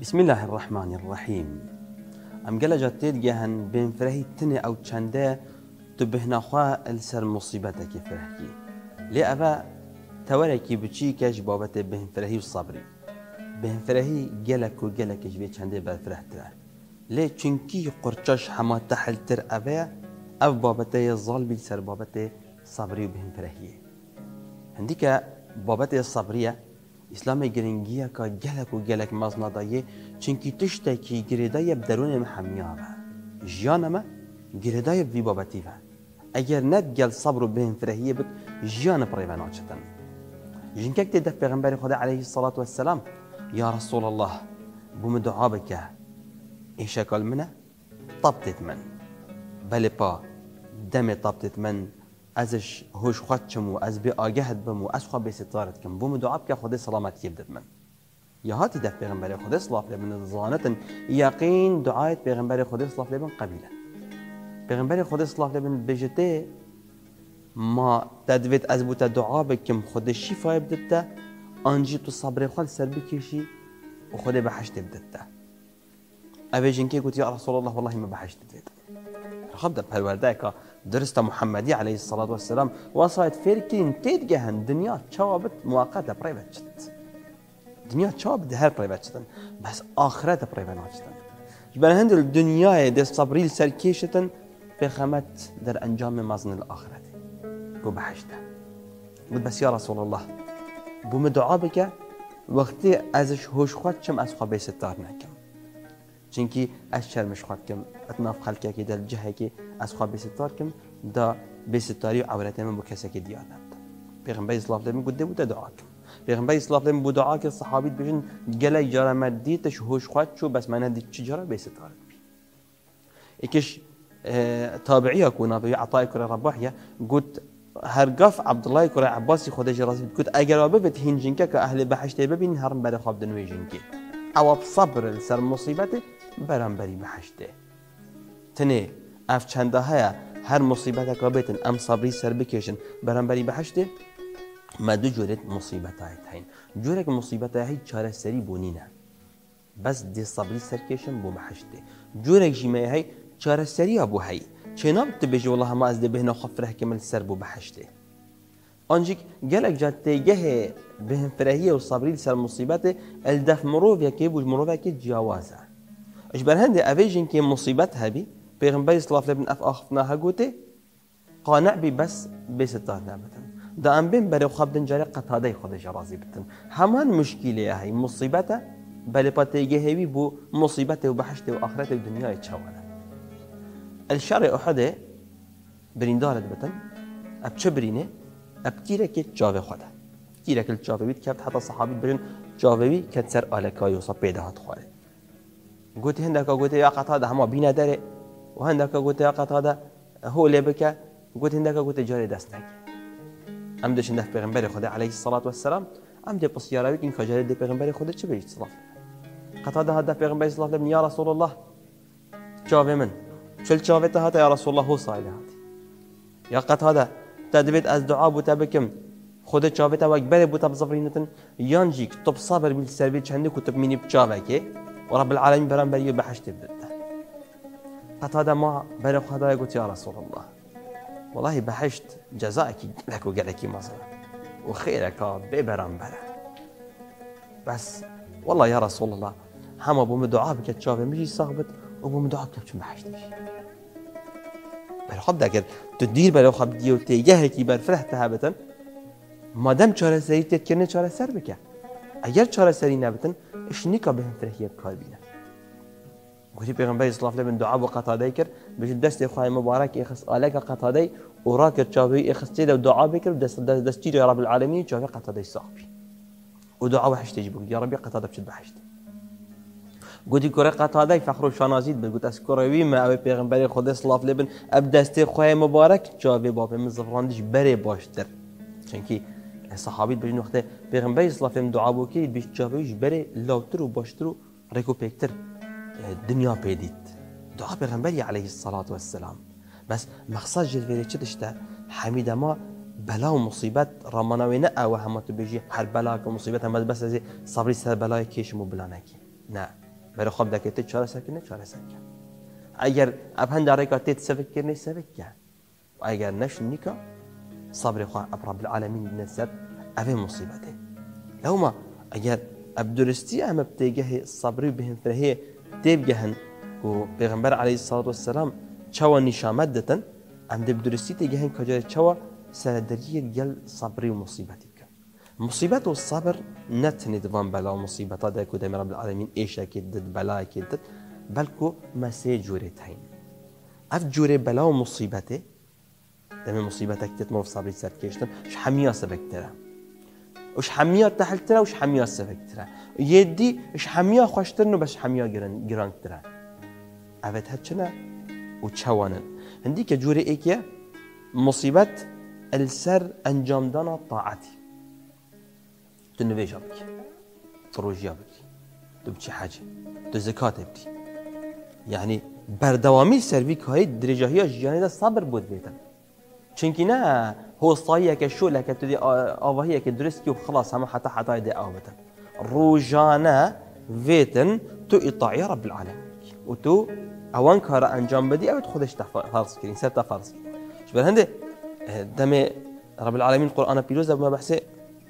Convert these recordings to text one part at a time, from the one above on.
بسم الله الرحمن الرحیم أم گله جاتید گهن بین فرهی تنه أو چنده تو بهنا خواه السر مصیبته که فرهی لی اوه توره کی بچی بابت بین فرهی و صبری بین فرهی گلک و گلکش به چنده بر فرح تره لی چنکی قرچاش هما تحل تر اوه أو بابته ظال بی سر بابت صبری و بین فرهیه هندی که بابت صبریه اسلام گرنگیه که گلک و گلک مزنا دایه چونکی تشتکی گریدای درون محمیا و جیان ما گریدای وی بابتی و اگر ند گل صبر و بهم فرهیه بود جیان پریوان آچتن جنکک تده پیغمبر خدا علیه الصلاة والسلام یا رسول الله بوم دعا بکه ایشکال منه طبتت من بله پا دم طبتت من ازش هوش خود چمو از به آگهت بمو از خود به ستارت کم. بوم دعا بکه خود سلامتی بدد من. یا هاتی ده پیغمبر خود صلاح من زانت یقین دعایت پیغمبر خود صلاح من قبیله. پیغمبر خود صلاح من بجته ما تدویت از بوتا دعا بکم. خود شفای بدته آنجی تو صبر خود سر بکشی و خود بحشت بدته اوه جنکی گوت یا رسول الله والله ما بحشت بدته خب ده پرورده که درست محمدی علیه الصلاة والسلام گهن. دنیا چوابت موقت پریوت شد دنیا چواب هر پریوت شدن بس آخرت پریوت شدن بر هند الدنیای دست سرکیشتن به خمت در انجام مزن الاخرت. گو بحشته بود بس یا رسول الله بوم بکه وقتی ازش هوش خود چم از خواب ستار نکم. اتناف خلقه که در جهه که از خواب ستار کم دا بستاری و عورت من بو کسی که دیار نبود. پیغمبر اسلام دمی گوده بود دعا که صحابیت بشن گله جارا مدیتش هوش خود چو بس من دید چی جارا بستار بی. ایکش تابعی اكون ابي عطاء كره رباحيه قلت هرقف عبد الله كره عباسي خدش راسي قلت اگر ببت هنجنك كاهل بحشت ببين هرم بر خواب دنوي جنكي أو بصبر سر مصيبته برام بری بحشته تنه اف چنده های هر مصیبت که بیتن ام صبری سر بکشن برام بری بحشته ما دو جورت مصیبت های تاین جوره که مصیبت های چاره سری بونینه بس دی صبری سر کشن بو بحشته جوره جیمه های چاره سری ابو هی چنا بتبجي والله ما ازدي بهنا خفره كمل سر بو بحشته آنجیک گلک جاته گه بهم فرهیه و صبری سر مصیبت الدف که بوج مروفیا که جوازه اش بر هنده اویجین که مصیبت هبی پیغمبر اسلاف لبن اف آخفنا هگوته قانع بی بس بستار نبتن دا ام بین برای خواب دن جاری قطاده خودش راضی بتن همان مشکلی هی مصیبته بل پاتیگه هیوی بو مصیبت و بحشت و آخرت و دنیای چوانا الشرع احده بریندارت بتن اب چه برینه اب تیرک جاوه خوده تیرک الجاوه بید که حتی صحابی بجن جاوه بی که و قلت هندك قلت يا قطادة هما بينا داري. وهندك قلت يا قطادة هو اللي بكى. قلت هندك قلت جاري دستك أم دش هندك پیغمبر خدا عليه الصلاة والسلام. أم دي بسيارة بك إنك جاري دي پیغمبر خدا چه بيجي صلاف قطادة هذا پیغمبر صلاة الله يا رسول الله. جاوه من؟ شل جاوه هذا يا رسول الله هو هذا يا قطادة تدبيت از دعاء بوتا خود جاوه تا وقبل بوتا بزفرينتن. يانجيك طب صبر بالسربي چندي كتب ميني بجاوه كي. ورب العالمين برام بريو بحشت بدته قد هذا ما بري خدايا قلت يا رسول الله. والله بحشت جزائك لك وقالك مثلا وخيرك ببرام برا بس والله يا رسول الله هما بوم دعاء بك تشافي مشي صاحبت وبوم دعاء بك بحشتش برای خب اگر تو دیر برای خب تیگه کی بر فرح تهبتن مادام چاره سری تیت کنه چاره سر ئەگەر چارەسەری نابن شنی کە بهترهیە بکار بینە گوتی پێغمبەر سلااف لە من و بۆ قەتادای کرد بژ دەستی خخوای مبارەك ئێخست ئالەکە قەتادەی وڕا کرد چاوی ئێخستێدا دوعا بکرد دست دەستی رب العالمین چاوی قطاده ساقی و دعا دوعا هشتێک بوو یاڕبی قەتا دەبچێت بحشت. گوتی کورە قەتادای فەخر و شانازیت بگوت ئەس کوڕەوی ما ئەوێ پێغمبەری خودی سلااف لێ بن ئەب دەستی خخوای مبارەك چاوێ به باب زڕاندش بره باشتر چونکی. صحابی بجن وقت پیغمبر اسلام لبن دعا بو کی بیش چاویش بره لاوتر و باشتر و رکو پیکتر دنیا پیدید. دعا پیغمبری علیه الصلاة والسلام. بس جلوه چه داشته حمید ما بلا و مصیبت رامانوی نه أو همه تو بجی هر بلا که مصیبت هم بس از صبری سر بلای کشم و بلا نکی. نه. برای خواب دکه چاره سکنه چاره سکنه اگر اب داره که تیت سفک کرنه سفک صبر خواه اب رب العالمین نسد اوه مصیبته لو ما اگر اب درستی أم بتیگه صبری بهم فرهی تیب جهن و پیغمبر علیه الصلاة والسلام چوا نشامت دتن أم دب درستی تیگه کجا چوا سردریه گل صبری و مصیبتی مصيبات والصبر نتني دفان بلا هذا كو دائما رب العالمين إيش أكيد بلا أكيد بلكو ما سي جوري تاين اف جوري بلا ومصيبته دائما مصيبتك تتمر في صبري سر كيشتن ش حميا سبك ترى؟ وش حميا تحت ترى؟ وش حميا سبك ترى؟ يدي ش حميا خوشترنو بس حميا جران جران ترى. أفت هتشنا وتشوانن. عندي كجوري ايكيا مصيبات السر أنجام دانا طاعتي. ڕۆژیا بکی تو بچی حەجێ تو زکاتێ بکی یعنی بەردەوامی سەروی کاری درێژاهیە ژیانێدا سابر بۆت بێتن چونکی نه هۆستاییەکە شۆلەکە تو ئاواهەیەکە درستی و خلاص هەمە حتا حتای دێ ئاو بتن. ڕۆژانە وێتن تو ئیطاعی رب العالمین. و تو ئەوان کارە ئەنجام بدی ئەوت خودش فارسکردین سەر تا فارس بەر هەندێ دەمێ رب العالمین قورآە پیرۆزە بمە بەحسێ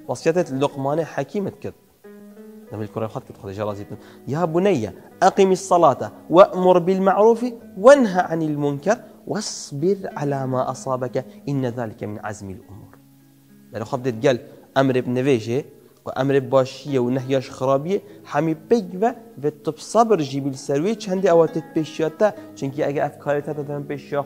وصيتت لقمان حكيمة كد نبي الكرة خد كد خد جرازي يا بني أقم الصلاة وأمر بالمعروف وانهى عن المنكر واصبر على ما أصابك إن ذلك من عزم الأمور. لأنه خبدت قال أمر بنفيجي وأمر باشية ونهياش خرابية حمي بيجبة في صبر جيب السروي چندي أواتت بيشياتا چنكي أجا أفكاري تاتا دارن بيشيا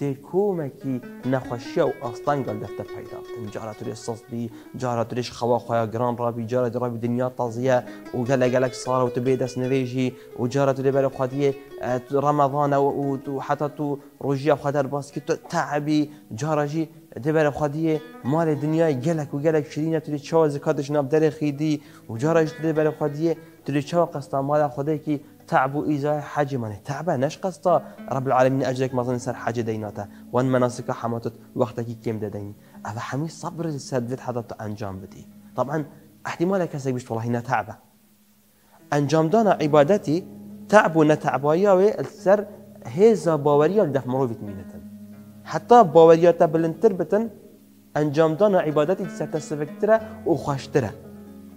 دێکۆمێکی نەخۆشیە و ئاستانگەل دەفتە پیدا جارە توێ سەستی جارە درێژ خەوا خۆیان گران ڕابی جارە دڕابی دنیا تازیە و گەلە گەلک ساڕە و تو بێ دەست نوێژی و جارە تو لێبەر خودیە ڕەمەضانە و حتا تو ڕۆژیە خودەر باسکی تو تعبی جارەژی دەبەرە خودیە مالێ دنیای گەلک و گەلک شرینە توی چاوە زکاتش ناب دەرێ خیدی و جارەش دەبەرە خودیە توی چاوە قستا مالە خودێکی تعب وإيزاء حاجة منه تعبه نش قصتا رب العالمين أجرك مثلا سر حاجة ديناته وان مناسك حماتت وقتك كم ددين هذا حمي صبر السد حتى أنجام بدي طبعا احتمال كسك بيش والله هنا تعبه. أنجام دانا عبادتي تعب ونتعب السر هيزا باوريا دف مروفيت مينتن حتى باوريا تبلنتر بتن انجام دانا عبادتي ستستفكتره وخاشتره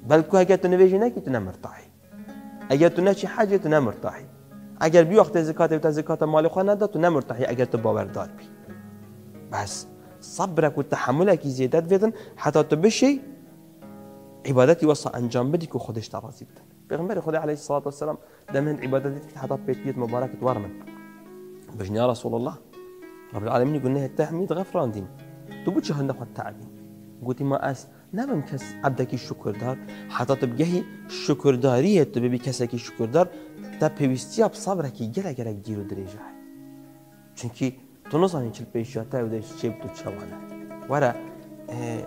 بل هكا تنفيجي ناكي تنمرتاحي اگر تو نچی حج تو نمرتاحی. اگر بی وقت زکات و زکات مال خود نداد تو نمرتاحی. اگر تو باوردار بی. بس صبرك وتحملك زيادات فيدن حتى تبشي عبادتي وصا انجام بدك وخدش ترازي بدن. پیغمبر خدا عليه الصلاة والسلام دمن عبادتي حتى بيت مبارك تورمن بجن يا رسول الله رب العالمين يقول لها التحميد غفران دين تبوتش هندخ التعبين قلت ما اس نبم کس عبدکی شکردار حتی تبگهی شکرداریه تو ببی کسی که شکردار تا پیوستی اب صبر کی گله گله گیرو دریجه چونکی تو نزانی چل پیشاته و دیش چه تو چوانه. ورا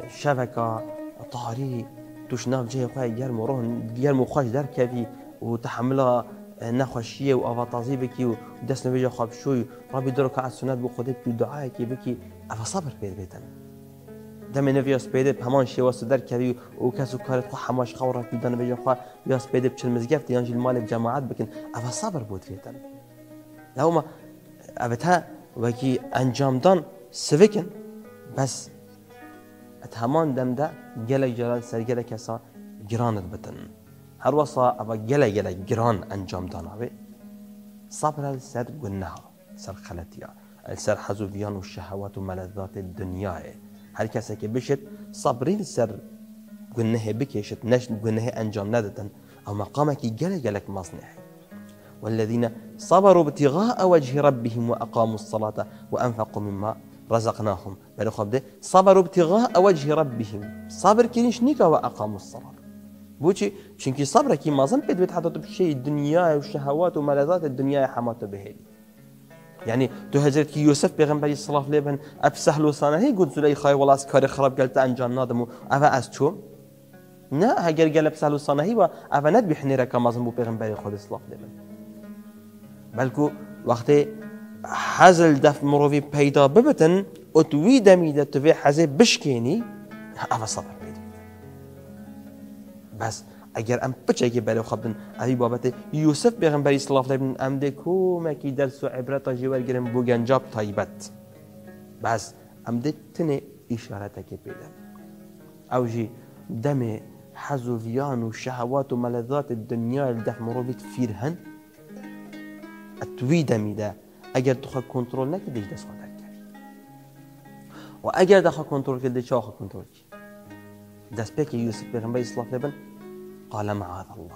شبکه طاری توش ناف جه خواه گرم و روح گرم و خوش در کبی و تحملها نخوشیه و آواتازی بکی و دست نویجه خواب شوی. رابی درو که از سنت بو خودت دعای کی بکی اوا صبر بید بیتن. دەمێ نەوی سپێدە هەمان شێوەسە دەرکەوی و کەس کارت خۆ هەماش خەڕێکی دەنەبێژە خوا یا سپێدە بچل مزگەفت یانجیل مالێک جەماعات بکن. ئەوە سابر بۆ توێتن لەومە ئەوە تا وەکی ئەنجامدان سڤکن بەس ئەت هەمان دەمدا gelek جاران سەرگەلە کەسا گرانت بتن. هەروەسا ئەوە gelek gelek گران ئەنجام داناوێ صبر سەر گونەها سەر خەلەتیا سەر حەزوڤیان و شەهوات و مەلەذات دنیاە هر کسی که بشت صبری سر گناه بکشت نش گناه انجام ندادن. أو مقامك جل جلك مصنع. والذين صبروا ابتغاء وجه ربهم وأقاموا الصلاة وأنفقوا مما رزقناهم. بل ده صبروا ابتغاء وجه ربهم. صبر كنيش نيكا وأقاموا الصلاة. بوشي چونكي صبر كي مازن بيت بيت حتى بشيء الدنيا والشهوات وملذات الدنيا حماته بهيلي يعني تو هجرت كي يوسف پیغمبری صلاح لبن اب سهل وسانه هي قلت لي خاي والله كاري خراب قلت انجام نادم افا از چوم نه هگر قلب سهل وسانه هي و افا ند بحني ركا مازم بو پیغمبری خود صلاح لبن بلكو وقتی حزل دف مروفي پیدا ببتن اتوي دميدة تفي حزي بشكيني افا صبر بيدي بس ئەگەر ئەم پچێکی بەرەو خەبن ئەوی بابەتە یوسف پێغمبەری سلااف دەبن ئەم دێ کۆمەکی دەرس و عیبرەتە ژێوەرگرم بۆ گەنجاب تایبەت باس ئەم دێت تنێ ئیشارەتەکە پێدا ئەوژی دەمێ حەز و ڤیان و شەهوات و مەلەذات دنیا دەف مرۆڤیت فیر هەن ئەتوی دەمیدا ئەگەر توخە کۆنتترۆل نەکردش دەستخوا دەکاری و ئەگەر دەخوا کۆنتترۆل کرد چاخە کۆنتترۆلکی دەستپێکی یوسف پێغمبەری سلااف لەبن قال معاذ الله.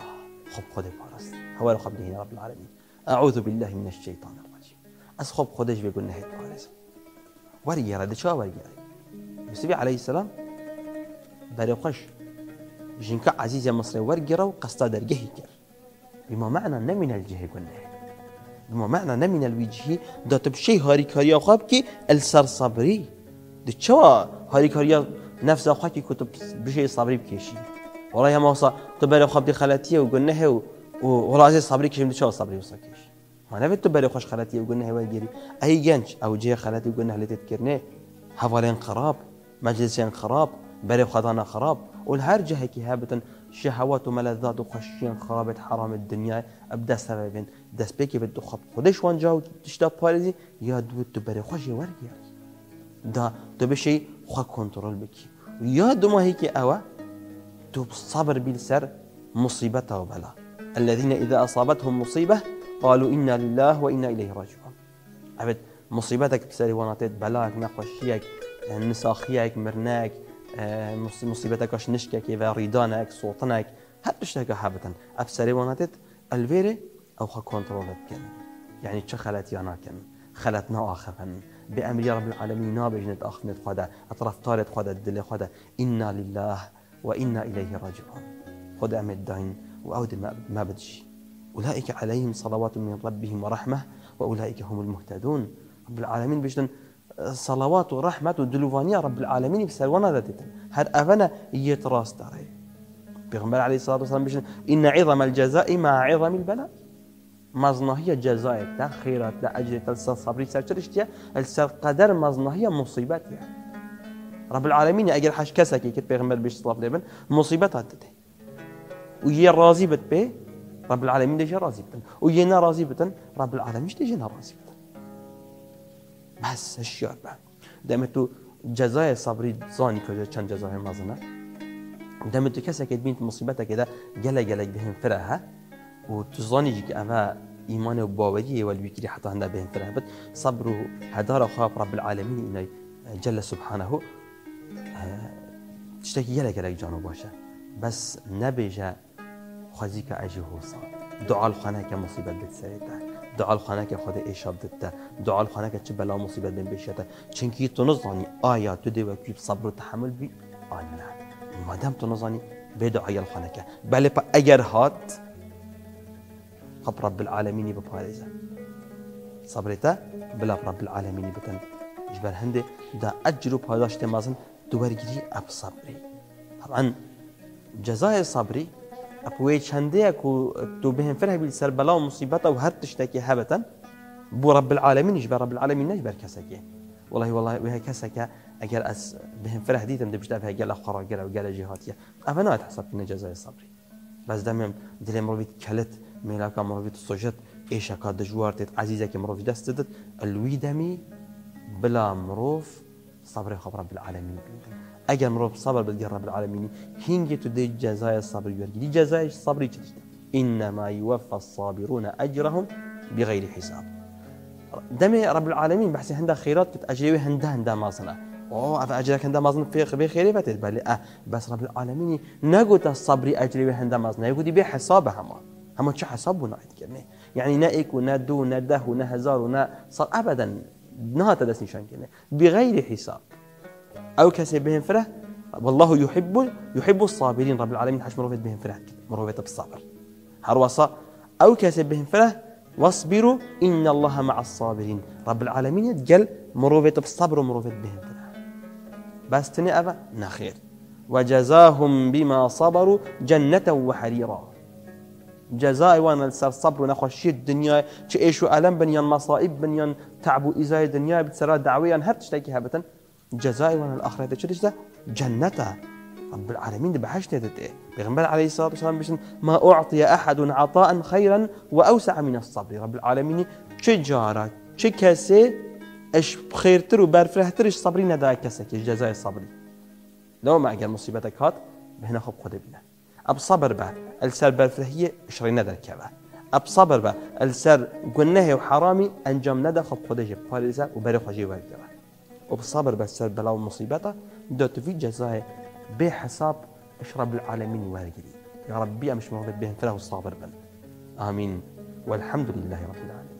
خب خودي بارست هو خبني هنا رب العالمين أعوذ بالله من الشيطان الرجيم أس خب خودش نهيت بارز ورقي رد شو ورقي يوسف عليه السلام بريقش جنك عزيز مصري ورقي رو قصدا درجه كر بما معنى نمن الجه قلنا بما معنى نمن الوجه دا تبشي هاري كاريا خابكي السر صبري دي شو هاري كاريا نفس أخوكي كتب بشي صبري بكيشي والله يا موسى تبري خبدي خلاتيه وقلنا و والله عزيز صبري كيش شو صبري وصكيش ما نبي تبري خوش خلاتيه وقلنا هو يجري اي جنش أو جي خلاتي وقلنا هل تذكرني حوالين خراب مجلسين خراب بري خدانا خراب. والهرجة هيك هابة شهوات وملذات وخشين خرابة حرام الدنيا ابدا سببين دس بيكي بدو خب خدش وان جاو تشتا بارزي يا دو تبري خوش ورقي دا تبشي خو كنترول بكي يا دو ما هيك اوا مكتوب صبر بالسر مصيبته وبلاء. الذين إذا أصابتهم مصيبة قالوا إنا لله وإنا إليه راجعون. عبد مصيبتك بسري وناتيت بلاك نقشيك نساخيك مرناك آه، مصيبتك اش نشكك إذا ريدانك صوتنك اشتكى حابة أبسري وناتيت الفيري أو خا كنترولت كن. يعني چه خلت يانا كن؟ خلتنا آخفن بأمر رب العالمين نابجنت أخنت خدا أطراف طارت خدا الدل خدا. إنا لله وإنا إليه راجعون. خد أمد داين وأود ما بدش. أولئك عليهم صلوات من ربهم ورحمة وأولئك هم المهتدون. رب العالمين بيشتن صلوات ورحمة ودلوفانيا رب العالمين بسلوانا ذاتتا هر أفنا يتراس داري. بيغمبر عليه الصلاة والسلام بيشتن إن عظم الجزاء مع عظم البلاء. مزناهية جزائك تا خيرات تا أجر تا صبري سرچرشتيا السر قدر مزناهية مصيبات يعني رب العالمين اگر حش کسکی که پیغمبر بیش صلاف لبن مصیبت هات و یه راضی بت رب العالمين ديجا راضي بتن ويا راضي بتن رب العالمين ديجا راضي بتن بس الشيء بقى دائما تو جزاء صبري زاني كذا كان جزاء مازنا دائما تو كسك بنت مصيبتها كده جلا جلا بهم فرها وتزاني جيك أما إيمان وباوري والبكري حتى هنا بهم فرها بس صبره هدار خاب رب العالمين إنه جل سبحانه تشتكي يلا گەلێک جانو باشە. بەس نەبێژە خوازیکە ئەژی هۆسا دوعال خانەکە مصیبەت بێت سەرێتە. دوعال خانەکە خۆدە ئێشاب دتە دوعال خانەکە چ بەلا مصیبەت بێن بێشێتە. چونکی تو نزانی ئایا تو دێوەکی صبر و تحمل بی؟ ئانا مادەم نزانی بێ دوعایل خانەکە بەلێ ئەگەر هات خب رب العالمینی بپارێزە صبرێتە؟ بلا رب العالمینی بتن. جبر هەندێ دا ئەجر و تێمازن دووەرگری ئەپ سەبری طبعا جزای سەبری ئەپوێ چەندەیەک و تو بهێنفر هەبی سەر بەلا و مصیبەتە و تشتێکی هەبەتەن بۆ رب العالمینیش بە رب العالمین نەش بەر کەسێکی والله والله وهي كسكة أجر أس بهم فرح دي تم دبشتا فيها جل أخرى جل وجل جهاتية أبنا تحسب في جزاء الصبري بس دم دل مروفيت كلت ملاك مروفيت الصجت إيش كاد جوارت عزيزك مروفيت دستدت الويدمي بلا مروف صبر خب رب العالمين. اگر مرو صبر بدي رب العالمين. هنگی تو دی جزای صبر یورگی دی صبری إنما يوفى الصابرون أجرهم بغير حساب. دم رب العالمين بحث هندا خيرات تتأجري هندا هندا ما صنع أوه اف أجرك هندا ما صنع في خبي خيري فتت بل أه بس رب العالمين نقول الصبر أجري هندا ما صنع يقول بحساب هما. هما شو حساب ونايت كرني يعني نائك وندو نده ونهزار ونا صار ابدا نهات دست نشان كنا بغير حساب. أو كسي بهم فره والله يحب يحب الصابرين رب العالمين حش مروفت بهم فره. مروفت بالصبر. هروصا أو كسي بهم فره واصبروا إن الله مع الصابرين رب العالمين يتقل مروفت بالصبر ومروفت بهم فره. بس تني آبا نخير وجزاهم بما صبروا جنة وحريرا جزاء وأنا سر صبر ونخشي الدنيا چه إيش ألم بنيان مصائب بنيان تعب وإزاي الدنيا بتسرى دعويا هر تشتكي هبتا جزاء وأنا الآخرة چه جنته رب العالمين ده بحشت إيه بيغنبال عليه الصلاة والسلام بيشن ما أعطي أحد عطاء خيرا وأوسع من الصبر. رب العالمين چه جارة چه كسي اش خيرتر وبرفرهتر اش صبري ندا كسك جزاء الصبري لو ما اگر مصيبتك هات بهنا خب خده بنا. أب صبر با السر برفرهية اشري ندا كبا أب صبر با السر قنه وحرامي انجام ندا خب جب فارزة وبري خجي ورقبا وبصبر بس سر بلا ومصيبته دوت في جزاء بحساب اش رب العالمين وارجلي يا ربي مش موجود بهم فله الصابر بل آمين والحمد لله رب العالمين